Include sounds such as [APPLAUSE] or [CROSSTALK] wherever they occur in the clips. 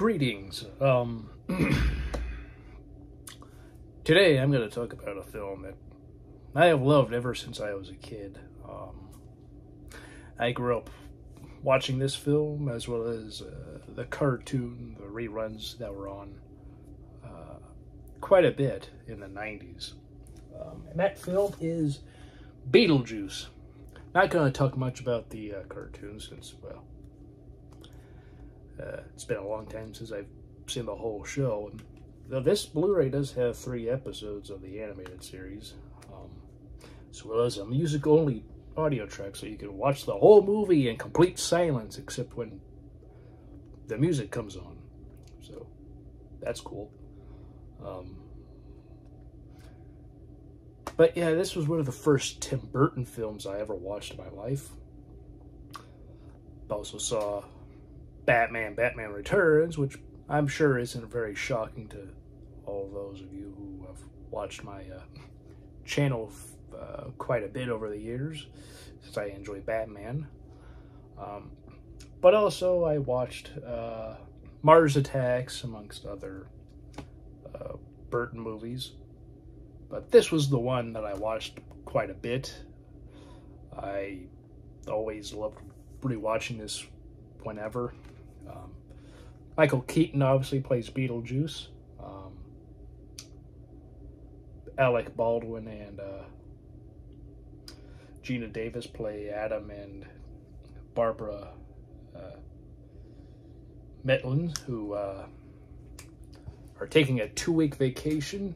Greetings. Um, [CLEARS THROAT] today I'm going to talk about a film that I have loved ever since I was a kid. Um, I grew up watching this film as well as uh, the cartoon, the reruns that were on uh, quite a bit in the 90s. Um, and that film is Beetlejuice. Not going to talk much about the uh, cartoon since, well, uh, it's been a long time since I've seen the whole show. Now, this Blu-ray does have three episodes of the animated series, um, as well as a music-only audio track, so you can watch the whole movie in complete silence, except when the music comes on. So that's cool. Um, but yeah, this was one of the first Tim Burton films I ever watched in my life. I also saw Batman, Batman Returns, which I'm sure isn't very shocking to all those of you who have watched my uh, channel uh, quite a bit over the years, since I enjoy Batman. Um, but also, I watched uh, Mars Attacks, amongst other uh, Burton movies. But this was the one that I watched quite a bit. I always loved rewatching this whenever. Um, Michael Keaton obviously plays Beetlejuice. Um, Alec Baldwin and uh, Geena Davis play Adam and Barbara uh, Maitland, who uh, are taking a two-week vacation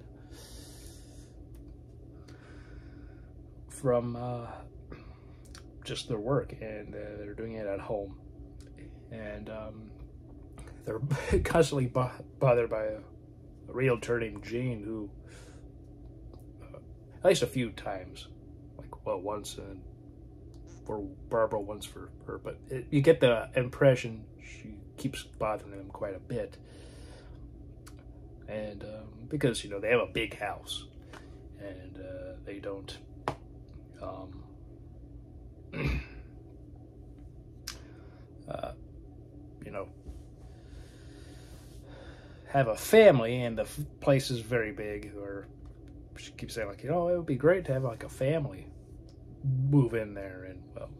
from uh, just their work, and uh, they're doing it at home. And um, they're [LAUGHS] constantly bo bothered by a, a realtor named Jane, who, uh, at least a few times, like, well, once and for Barbara, once for her, but it, you get the impression she keeps bothering them quite a bit. And um, because, you know, they have a big house and uh, they don't um, [CLEARS THROAT] uh, you know, have a family, and the place is very big. Or she keeps saying like, you know, it would be great to have like a family move in there, and well,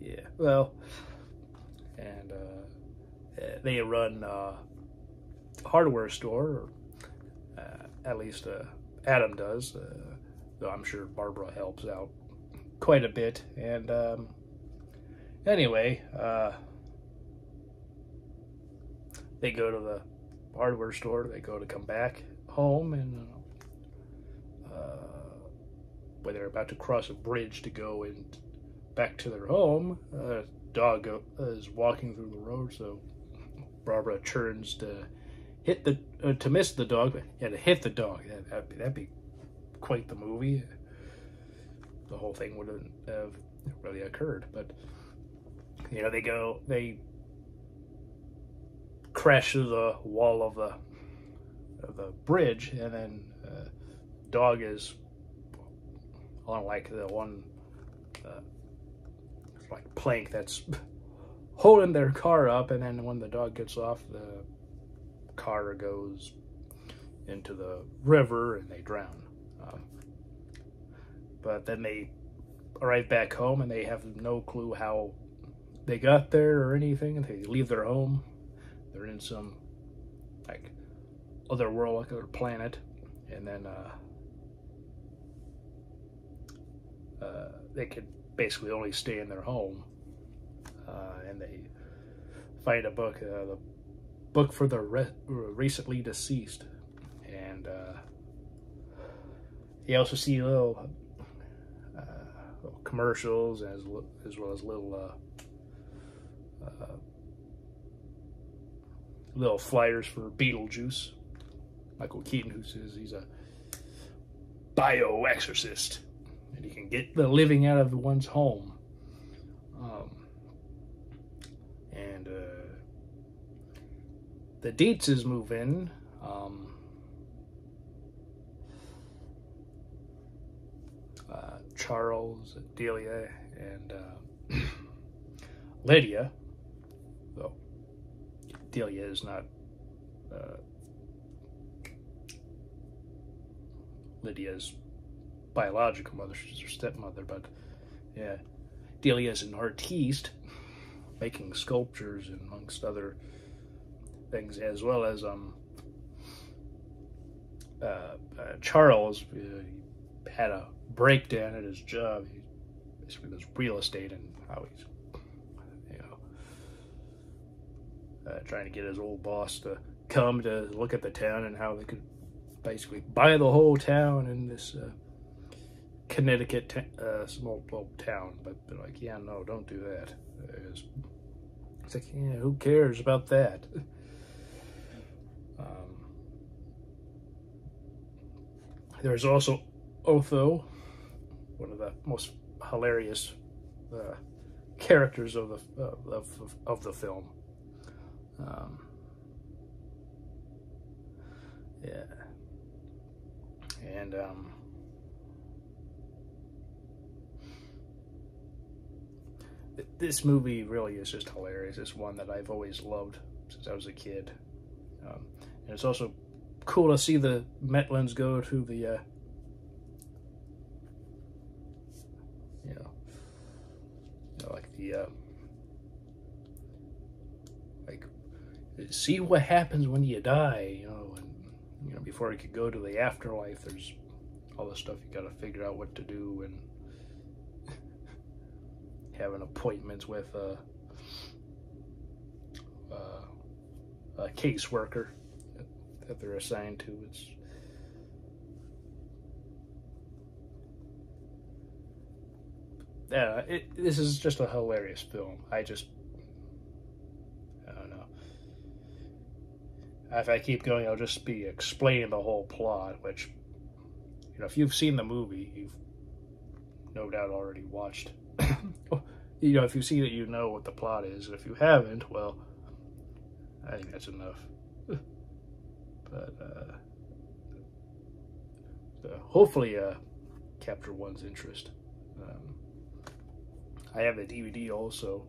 yeah, well, and uh, they run uh, a hardware store, or uh, at least uh, Adam does. Uh, though I'm sure Barbara helps out quite a bit. And um, anyway, uh, they go to the hardware store. They go to come back home, and uh, when they're about to cross a bridge to go and back to their home, a dog is walking through the road. So Barbara turns to hit the uh, to miss the dog, but yeah, to hit the dog. That, that'd, be, that'd be quite the movie. The whole thing wouldn't have really occurred, but you know, they go, they crash through the wall of the of the bridge, and then uh, dog is on like the one uh, like plank that's [LAUGHS] holding their car up, and then when the dog gets off, the car goes into the river and they drown. Um, but then they arrive back home and they have no clue how they got there or anything. They leave their home. They're in some like other world, like other planet, and then uh, uh, they could basically only stay in their home. Uh, and they find a book, uh, the book for the re recently deceased, and uh, you also see little, little commercials as as well as little uh, uh, little flyers for Beetlejuice. Michael Keaton, who says he's a bio exorcist and he can get the living out of one's home. Um, and uh, the Deetzes move in. Um, uh, Charles, Delia, and uh, [CLEARS THROAT] Lydia. So Delia is not uh, Lydia's biological mother; she's her stepmother. But yeah, Delia is an artiste, making sculptures and amongst other things, as well as um. Uh, uh, Charles uh, had a breakdown at his job. He basically does real estate and how he's, you know, uh, trying to get his old boss to come to look at the town and how they could basically buy the whole town in this uh, Connecticut uh, small little town. But they're like, yeah, no, don't do that. It's, it's like, yeah, who cares about that? um, there's also Otho, one of the most hilarious uh, characters of the uh, of, of, of the film. Um, yeah, and um, this movie really is just hilarious. It's one that I've always loved since I was a kid, um, and it's also cool to see the Maitlands go to the uh, you know, like the uh, see what happens when you die, you know, and you know before you could go to the afterlife, there's all the stuff you got to figure out what to do and [LAUGHS] having appointments with a, a, a caseworker that they're assigned to. It's yeah, it, this is just a hilarious film. I just, I don't know. If I keep going, I'll just be explaining the whole plot, which, you know, if you've seen the movie, you've no doubt already watched. [COUGHS] you know, if you've seen it, you know what the plot is. And if you haven't, well, I think that's enough. [LAUGHS] but, uh, so hopefully, uh, capture one's interest. Um, I have the DVD also.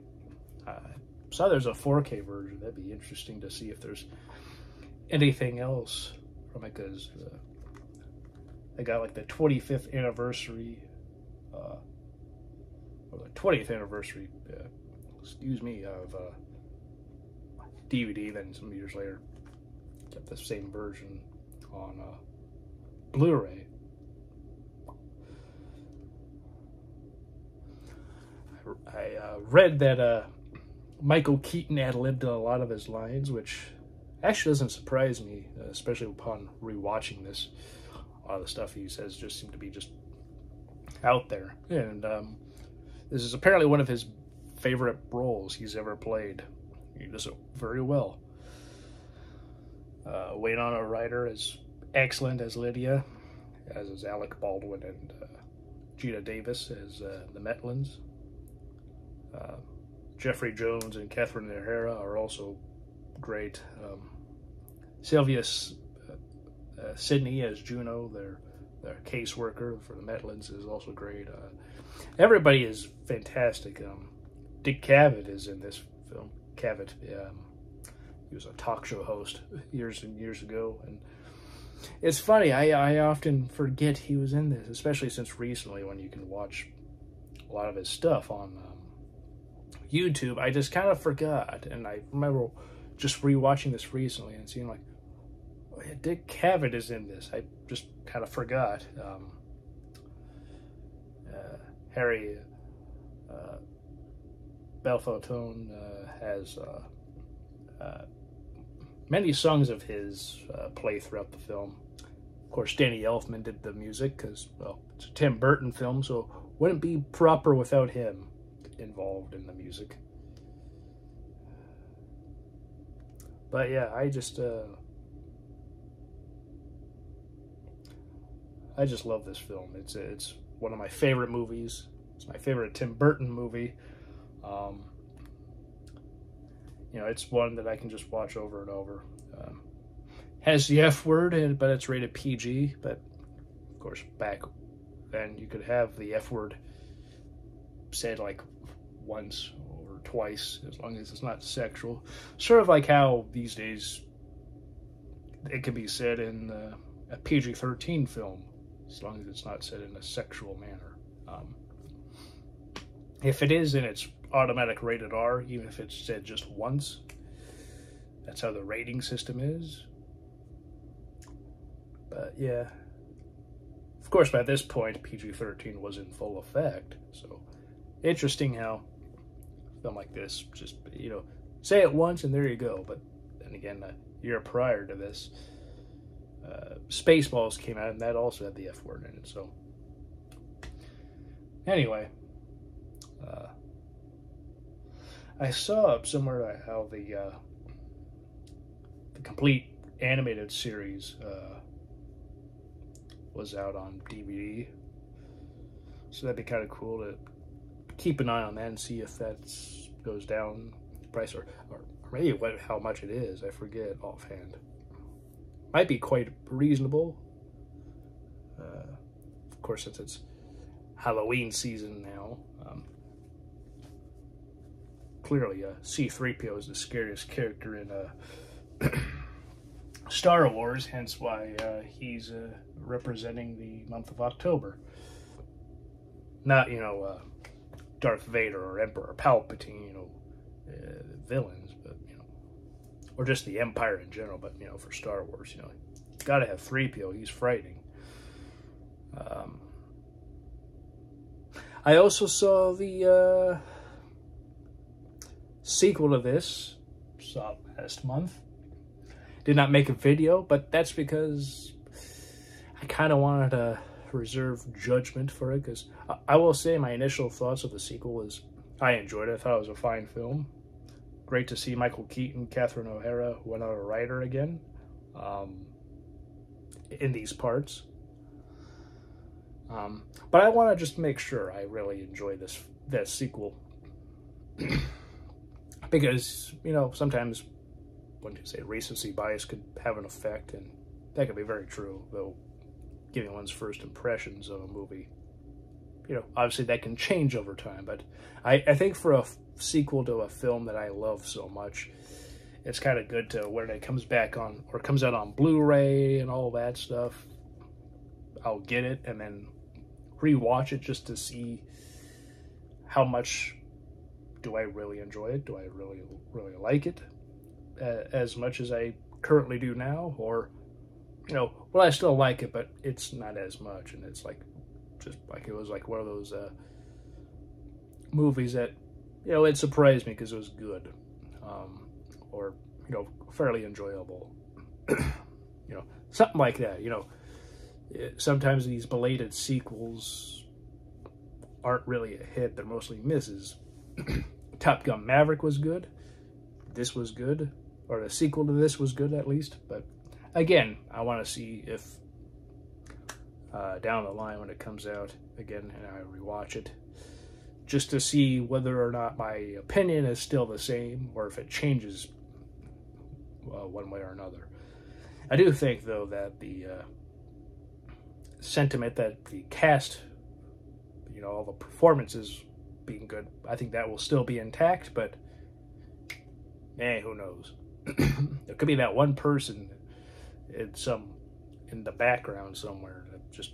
I saw there's a 4K version. That'd be interesting to see if there's anything else from it because uh, I got like the 25th anniversary, uh, or the 20th anniversary, uh, excuse me, of uh, DVD. Then some years later, got the same version on uh, Blu-ray. I uh, read that uh, Michael Keaton ad libbed a lot of his lines, which actually doesn't surprise me, uh, especially upon rewatching this. A lot of the stuff he says just seemed to be just out there. And um, this is apparently one of his favorite roles he's ever played. He does it very well. Uh, Winona Ryder is excellent as Lydia, as is Alec Baldwin and uh, Geena Davis as uh, the Maitlands. Uh, Jeffrey Jones and Catherine O'Hara are also great. Um, Sylvia uh, uh, Sidney as Juno, their their caseworker for the Maitlands, is also great. Uh, everybody is fantastic. Um, Dick Cavett is in this film. Cavett, um, he was a talk show host years and years ago, and it's funny. I I often forget he was in this, especially since recently when you can watch a lot of his stuff on. Um, YouTube, I just kind of forgot. And I remember just rewatching this recently and seeing like, oh, Dick Cavett is in this. I just kind of forgot. Um, uh, Harry uh, uh, has uh, uh, many songs of his uh, play throughout the film. Of course, Danny Elfman did the music because, well, it's a Tim Burton film, so wouldn't be proper without him involved in the music. But yeah, I just uh, I just love this film. It's it's one of my favorite movies. It's my favorite Tim Burton movie. Um, you know, it's one that I can just watch over and over. Um, has the F word, but it's rated PG. But of course, back then you could have the F word said like once twice, as long as it's not sexual. Sort of like how these days it can be said in uh, a PG 13 film, as long as it's not said in a sexual manner. Um, if it is, then it's automatic rated R, even if it's said just once. That's how the rating system is. But yeah. Of course, by this point, PG 13 was in full effect. So interesting how film like this just, you know, say it once and there you go. But then again, a year prior to this, uh, Spaceballs came out and that also had the F word in it. So anyway, uh, I saw up somewhere how the uh, the complete animated series uh, was out on DVD, so that'd be kind of cool to keep an eye on that and see if that goes down price or, or, maybe what how much it is. I forget offhand. Might be quite reasonable. Uh, of course, since it's Halloween season now. Um, clearly, uh, C-3PO is the scariest character in uh, [CLEARS THROAT] Star Wars, hence why uh, he's uh, representing the month of October. Not, you know, uh, Darth Vader or Emperor Palpatine, you know, uh, villains, but, you know, or just the Empire in general, but, you know, for Star Wars, you know, gotta have 3PO, he's frightening. Um, I also saw the uh, sequel to this, saw last month. Did not make a video, but that's because I kind of wanted to reserve judgment for it, because I, will say my initial thoughts of the sequel was I enjoyed it. I thought it was a fine film. Great to see Michael Keaton, Catherine O'Hara, Winona Ryder again um, in these parts. Um, but I want to just make sure I really enjoy this this sequel [CLEARS THROAT] because you know sometimes when you say recency bias could have an effect, and that could be very true. Though giving one's first impressions of a movie, you know, obviously that can change over time. But I, I think for a sequel to a film that I love so much, it's kind of good to when it comes back on or comes out on Blu-ray and all that stuff. I'll get it and then rewatch it just to see how much do I really enjoy it? Do I really, really like it uh, as much as I currently do now? Or, you know, well, I still like it, but it's not as much. And it's like, just like it was like one of those uh, movies that, you know, it surprised me because it was good. Um, or, you know, fairly enjoyable. [CLEARS THROAT] you know, something like that, you know sometimes these belated sequels aren't really a hit. They're mostly misses. [CLEARS THROAT] Top Gun Maverick was good. This was good. Or the sequel to this was good, at least. But again, I want to see if uh, down the line when it comes out again and I rewatch it, just to see whether or not my opinion is still the same or if it changes uh, one way or another. I do think, though, that the uh, sentiment that the cast, you know, all the performances being good, I think that will still be intact, but man, who knows? [CLEARS THROAT] there could be that one person in some in the background somewhere that just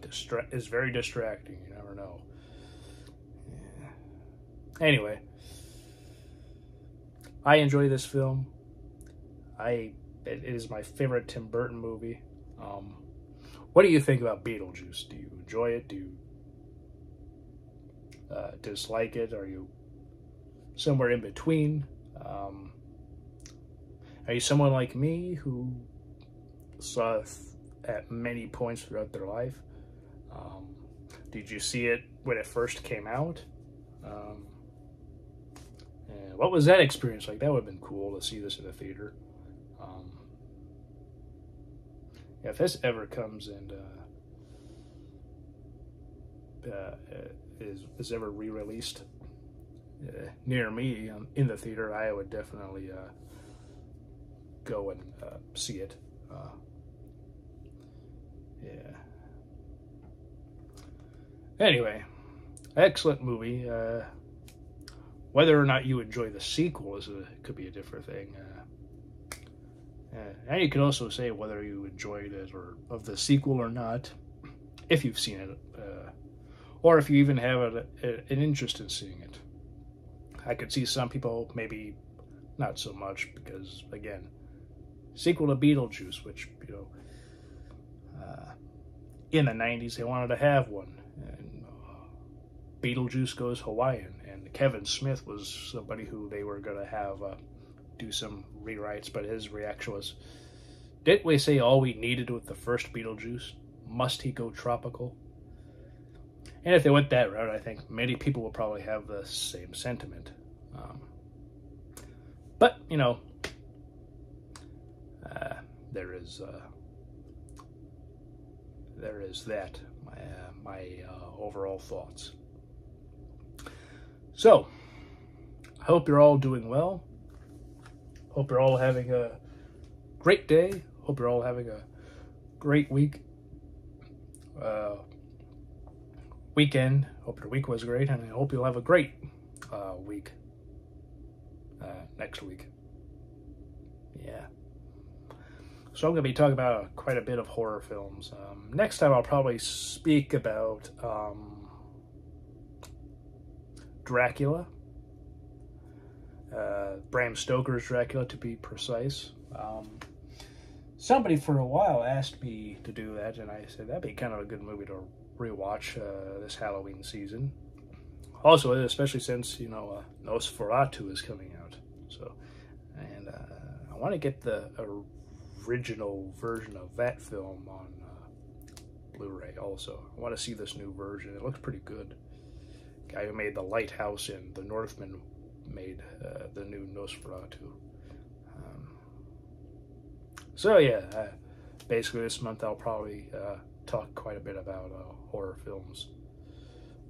distra- is very distracting. You never know. Yeah. Anyway, I enjoy this film. I it is my favorite Tim Burton movie. Um, what do you think about Beetlejuice? Do you enjoy it? Do you uh, dislike it? Are you somewhere in between? Um, are you someone like me who it at many points throughout their life? Um, did you see it when it first came out? Um, what was that experience like? That would have been cool to see this in the theater. Um, if this ever comes and uh, uh, is is ever re-released uh, near me um, in the theater, I would definitely uh, go and uh, see it. Uh, yeah. Anyway, excellent movie. Whether or not you enjoy the sequel is a, could be a different thing. Uh, uh, and you could also say whether you enjoyed it or of the sequel or not, if you've seen it, uh, or if you even have a, a, an interest in seeing it. I could see some people maybe not so much because again, sequel to Beetlejuice, which you know, uh, in the '90s they wanted to have one, uh, Beetlejuice goes Hawaiian, and Kevin Smith was somebody who they were going to have uh, do some rewrites, but his reaction was, "Didn't we say all we needed with the first Beetlejuice? Must he go tropical?" And if they went that route, I think many people will probably have the same sentiment. Um, but you know, uh, there is uh, there is that my uh, my uh, overall thoughts. So, I hope you're all doing well. Hope you're all having a great day. Hope you're all having a great week. Uh, weekend. Hope your week was great, and I hope you'll have a great uh, week uh, next week. Yeah. So I'm going to be talking about quite a bit of horror films. Um, next time I'll probably speak about um, Dracula. Uh, Bram Stoker's Dracula, to be precise. Um, somebody for a while asked me to do that, and I said that'd be kind of a good movie to rewatch uh, this Halloween season. Also, especially since you know uh, Nosferatu is coming out, so and uh, I want to get the original version of that film on uh, Blu-ray. Also, I want to see this new version. It looks pretty good. Guy who made The Lighthouse and The Northman made uh, the new Nosferatu. Um, so yeah, uh, basically this month I'll probably talk quite a bit about uh, horror films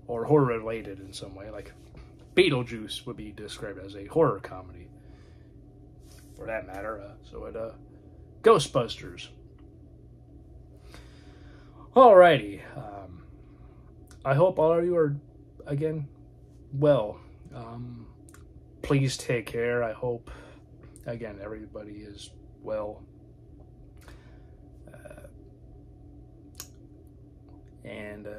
or horror related in some way. Like Beetlejuice would be described as a horror comedy, for that matter. Uh, so it uh, Ghostbusters. Alrighty. Um, I hope all of you are again well. Um, please take care. I hope again everybody is well And uh,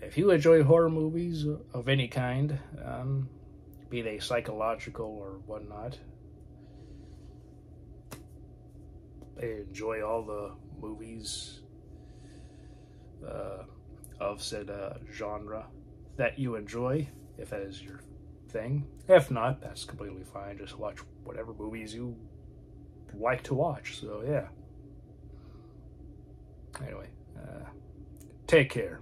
if you enjoy horror movies of any kind, um, be they psychological or whatnot, enjoy all the movies uh, of said uh, genre that you enjoy, if that is your thing. If not, that's completely fine. Just watch whatever movies you like to watch. So, yeah. Anyway. Uh, Take care.